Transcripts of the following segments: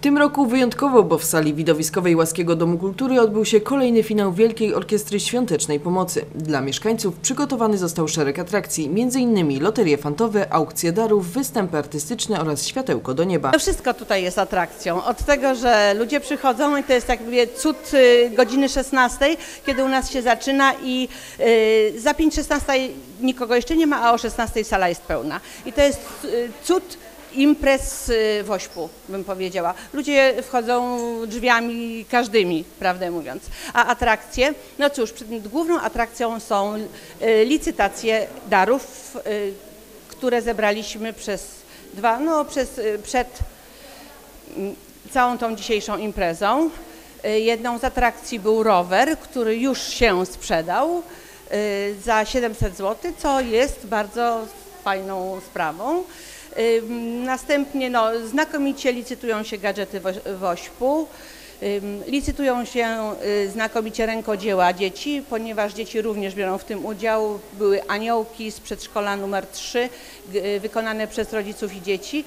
tym roku wyjątkowo, bo w sali widowiskowej Łaskiego Domu Kultury odbył się kolejny finał Wielkiej Orkiestry Świątecznej Pomocy. Dla mieszkańców przygotowany został szereg atrakcji, m.in. loterie fantowe, aukcje darów, występy artystyczne oraz światełko do nieba. To wszystko tutaj jest atrakcją. Od tego, że ludzie przychodzą i to jest jakby cud y, godziny 16, kiedy u nas się zaczyna i y, za 5.16 nikogo jeszcze nie ma, a o 16 sala jest pełna. I to jest y, cud imprez y, w Ośpu, bym powiedziała. Ludzie wchodzą drzwiami każdymi, prawdę mówiąc. A atrakcje, no cóż, główną atrakcją są y, licytacje darów, y, które zebraliśmy przez dwa, no przez, przed całą tą dzisiejszą imprezą. Jedną z atrakcji był rower, który już się sprzedał za 700 zł, co jest bardzo fajną sprawą. Następnie no, znakomicie licytują się gadżety wo- w Ośpu. Ym, Licytują się y, znakomicie rękodzieła dzieci, ponieważ dzieci również biorą w tym udział. Były aniołki z przedszkola numer 3, g- y, wykonane przez rodziców i dzieci.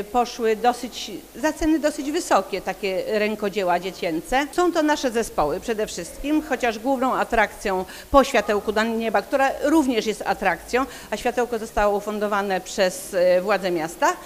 Y, Poszły dosyć, za ceny dosyć wysokie takie rękodzieła dziecięce. Są to nasze zespoły przede wszystkim, chociaż główną atrakcją po Światełku do Nieba, która również jest atrakcją, a światełko zostało ufundowane przez władze miasta.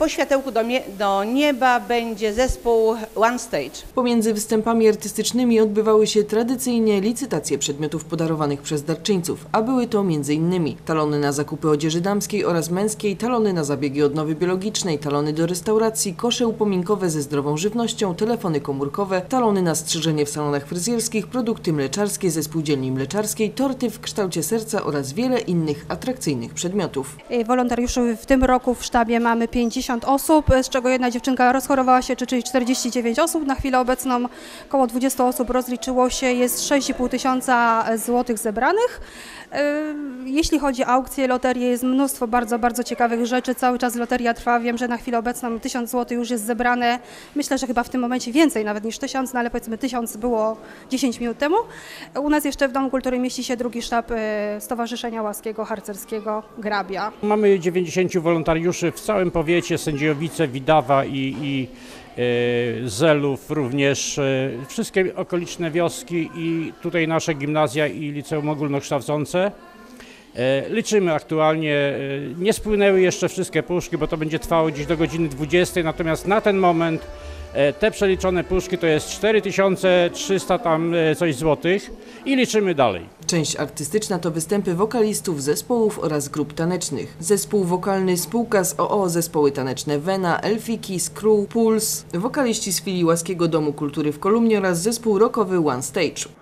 Po światełku do, do nieba będzie zespół One Stage. Pomiędzy występami artystycznymi odbywały się tradycyjnie licytacje przedmiotów podarowanych przez darczyńców, a były to m.in. talony na zakupy odzieży damskiej oraz męskiej, talony na zabiegi odnowy biologicznej, talony do restauracji, kosze upominkowe ze zdrową żywnością, telefony komórkowe, talony na strzyżenie w salonach fryzjerskich, produkty mleczarskie ze spółdzielni mleczarskiej, torty w kształcie serca oraz wiele innych atrakcyjnych przedmiotów. Wolontariuszy w tym roku w sztabie mamy 50 osób, z czego jedna dziewczynka rozchorowała się, czyli 49 osób. Na chwilę obecną około 20 osób rozliczyło się, jest 6,5 tysiąca złotych zebranych. Y, Jeśli chodzi o aukcje, loterie, jest mnóstwo bardzo, bardzo ciekawych rzeczy. Cały czas loteria trwa. Wiem, że na chwilę obecną 1000 zł już jest zebrane. Myślę, że chyba w tym momencie więcej nawet niż 1000, no ale powiedzmy 1000 było 10 minut temu. U nas jeszcze w Domu Kultury mieści się drugi sztab y, Stowarzyszenia Łaskiego Harcerskiego Grabia. Mamy 90 wolontariuszy w całym powiecie, Sędziowice, Widawa i, i e, Zelów również, e, wszystkie okoliczne wioski i tutaj nasze gimnazja i liceum ogólnokształcące. E, Liczymy aktualnie, nie spłynęły jeszcze wszystkie puszki, bo to będzie trwało dziś do godziny 20, natomiast na ten moment te przeliczone puszki to jest 4300 tam e, coś złotych i liczymy dalej. Część artystyczna to występy wokalistów, zespołów oraz grup tanecznych. Zespół wokalny Spółka z OO, zespoły taneczne Vena, Elfiki, Screw, Puls, wokaliści z filii Łaskiego Domu Kultury w Kolumnie oraz zespół rockowy One Stage.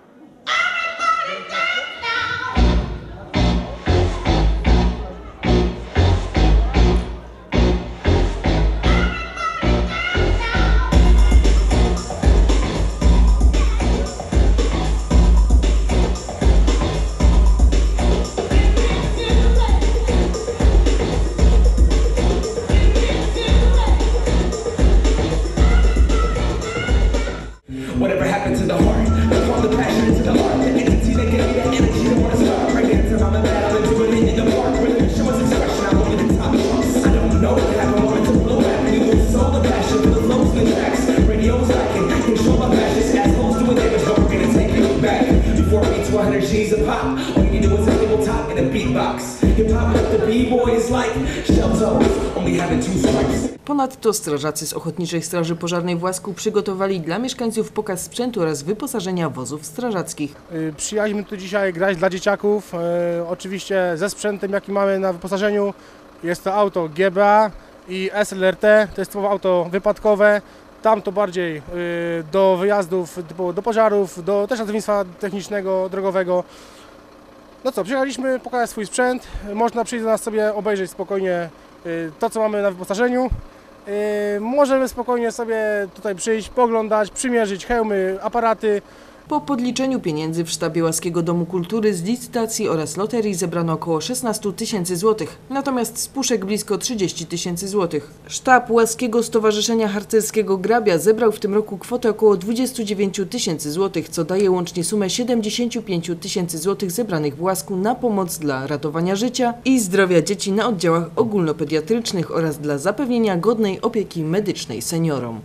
Ponadto strażacy z Ochotniczej Straży Pożarnej w Łasku przygotowali dla mieszkańców pokaz sprzętu oraz wyposażenia wozów strażackich. Y, Przyjechaliśmy tu dzisiaj grać dla dzieciaków, e, oczywiście ze sprzętem jaki mamy na wyposażeniu. Jest to auto GBA i SLRT, to jest to auto wypadkowe. Tam to bardziej y, do wyjazdów, typu do pożarów, do też ratownictwa technicznego, drogowego. No co, przyjechaliśmy pokazać swój sprzęt. Można przyjść do nas sobie obejrzeć spokojnie y, to co mamy na wyposażeniu. Y, Możemy spokojnie sobie tutaj przyjść, poglądać, przymierzyć hełmy, aparaty, Po podliczeniu pieniędzy w sztabie Łaskiego Domu Kultury z licytacji oraz loterii zebrano około 16 tysięcy złotych, natomiast z puszek blisko 30 tysięcy złotych. Sztab Łaskiego Stowarzyszenia Harcerskiego Grabia zebrał w tym roku kwotę około 29 tysięcy złotych, co daje łącznie sumę 75 tysięcy złotych zebranych w Łasku na pomoc dla ratowania życia i zdrowia dzieci na oddziałach ogólnopediatrycznych oraz dla zapewnienia godnej opieki medycznej seniorom.